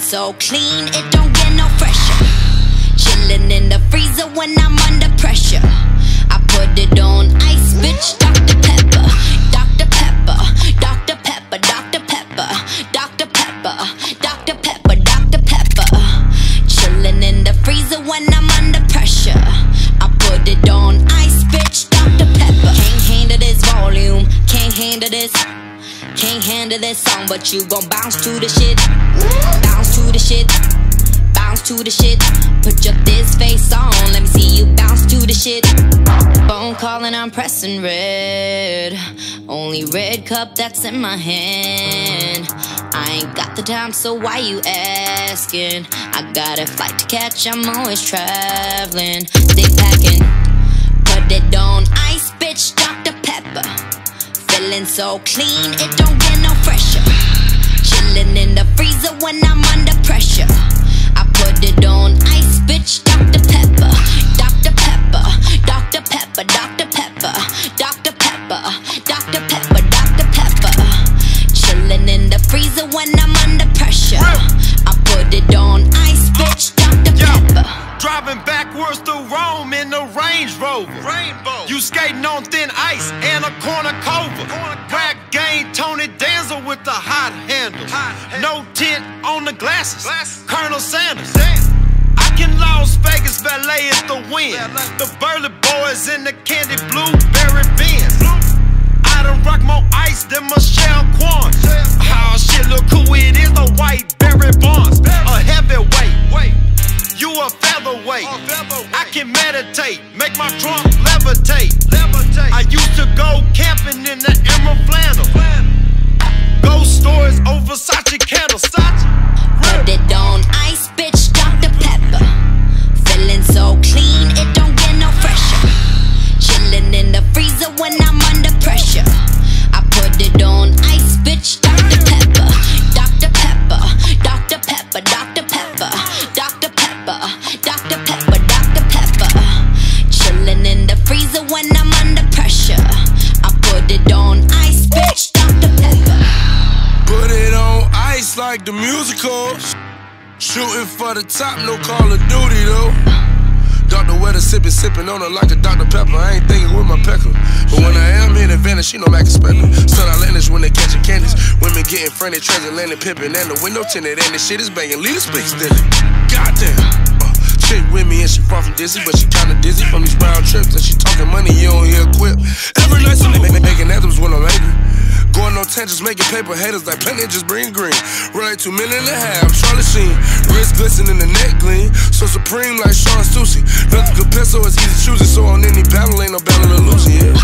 so clean, it don't get no fresher. Chillin' in the freezer when I'm under pressure. I put it on ice, bitch, Dr. Pepper. Dr. Pepper, Dr. Pepper, Dr. Pepper, Dr. Pepper, Dr. Pepper, Dr. Pepper. Chillin' in the freezer when I'm under pressure. I put it on ice, bitch, Dr. Pepper. Can't handle this volume, can't handle this. Can't handle this song, but you gon'. Bounce to the shit. To the shit. Put your this face on. Let me see you bounce to the shit. Phone calling, I'm pressing red. Only red cup that's in my hand. I ain't got the time, so why you asking? I got a flight to catch, I'm always traveling. Stay packing. Put it on ice, bitch, Dr. Pepper. Feeling so clean, it don't Backwards through Rome in the Range Rover. Rainbow. You skating on thin ice and a corner cover. Rap game, Tony Danza with the hot handle. Hot No tint on the glasses. Glasses. Colonel Sanders. Damn. I can Las Vegas valet is the win. The Burley Boys in the candy blueberry Benz. Meditate, make my trunk levitate. Levitate. Like the musicals. Shooting for the top, no Call of Duty though. Dr. Weather sipping, sipping on her like a Dr. Pepper. I ain't thinking with my pecker. But when I am in advantage, she know Mac Spender. Sun outlandish when they catching candies. Women getting friendly, transatlantic pimping. And the window tinted, and the shit is banging. Leader speak still. Goddamn. Uh, with me and she far from dizzy, but she kinda dizzy from these round trips. And she talking money, you don't hear a quip. Every night, making anthems. Tangents, making paper haters like plenty just bring green. Like two million and a half, Charlie Sheen. Wrist glistening, in the neck gleam. So supreme like Shawn Stussy. Nothing compared, so it's easy choosing. So on any battle, ain't no battle to lose, yeah.